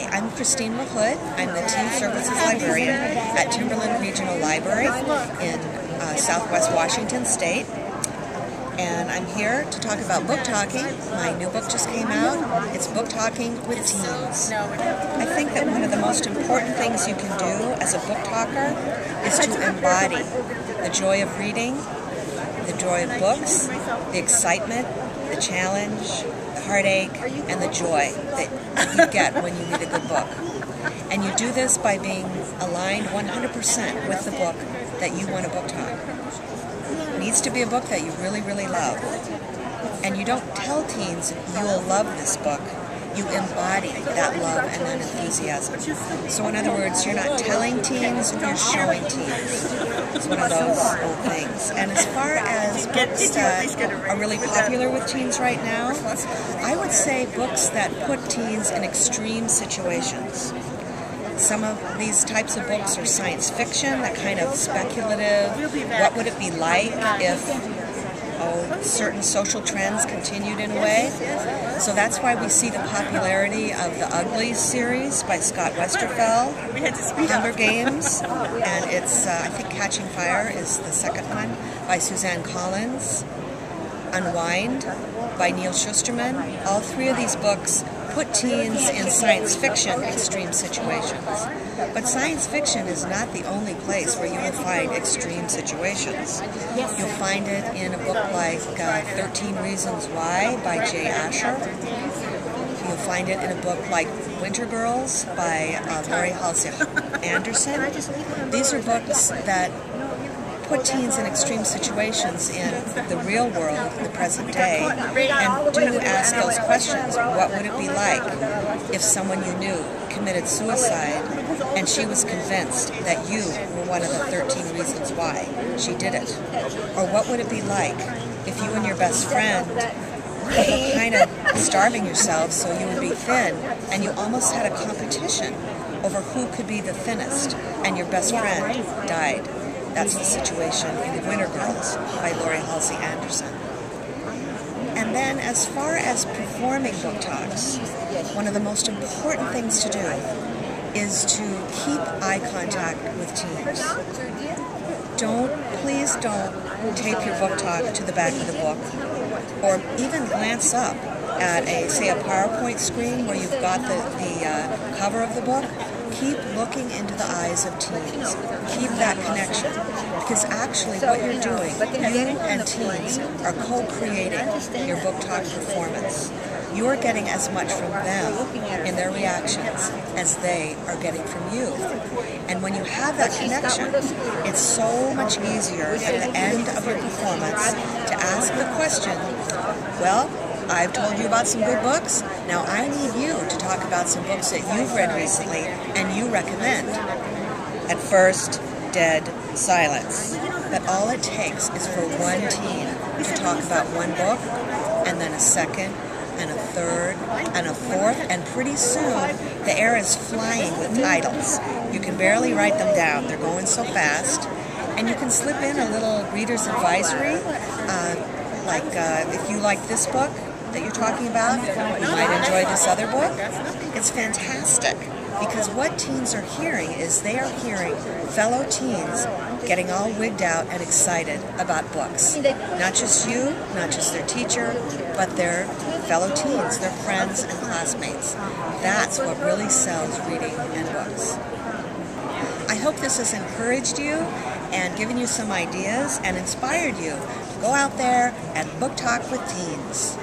Hi, I'm Kristine Mahood. I'm the Teen Services Librarian at Timberland Regional Library in uh, Southwest Washington State. And I'm here to talk about book talking. My new book just came out. It's Book Talking with Teens. I think that one of the most important things you can do as a book talker is to embody the joy of reading, the joy of books, the excitement, the challenge, heartache, and the joy that you get when you read a good book. And you do this by being aligned 100% with the book that you want to book talk. It needs to be a book that you really, really love. And you don't tell teens you'll love this book you embody that love and that enthusiasm. So, in other words, you're not telling teens, you're showing teens. It's those old things. And as far as books that are really popular with teens right now, I would say books that put teens in extreme situations. Some of these types of books are science fiction, that kind of speculative. What would it be like if certain social trends continued in a way. So that's why we see the popularity of the Ugly series by Scott Westerfeld, Hunger Games, and it's, uh, I think Catching Fire is the second one by Suzanne Collins, Unwind by Neal Shusterman. All three of these books put teens in science fiction extreme situations. But science fiction is not the only place where you will find extreme situations. You'll find it in a book like uh, 13 Reasons Why by Jay Asher. You'll find it in a book like Winter Girls by uh, Laurie Halse Anderson. These are books that put teens in extreme situations in the real world, the present day, and do ask those questions. What would it be like if someone you knew committed suicide and she was convinced that you were one of the 13 reasons why she did it? Or what would it be like if you and your best friend were kind of starving yourselves so you would be thin and you almost had a competition over who could be the thinnest and your best friend died? That's the situation in The Winter Girls by Laurie Halse Anderson. And then, as far as performing book talks, one of the most important things to do is to keep eye contact with teens. Don't, please don't tape your book talk to the back of the book or even glance up at a, say, a PowerPoint screen where you've got the, the uh, cover of the book keep looking into the eyes of teens. Keep that connection. Because actually, what you're doing, you and teens are co creating your book talk performance. You are getting as much from them in their reactions as they are getting from you. And when you have that connection, it's so much easier at the end of your performance to ask the question, well, I've told you about some good books. Now I need you to talk about some books that you've read recently and you recommend. At first, dead silence. But all it takes is for one teen to talk about one book, and then a second, and a third, and a fourth, and pretty soon the air is flying with titles. You can barely write them down, they're going so fast. And you can slip in a little reader's advisory, uh, like uh, if you like this book, that you're talking about, you might enjoy this other book. It's fantastic because what teens are hearing is they are hearing fellow teens getting all wigged out and excited about books. Not just you, not just their teacher, but their fellow teens, their friends and classmates. That's what really sells reading and books. I hope this has encouraged you and given you some ideas and inspired you to go out there and book talk with teens.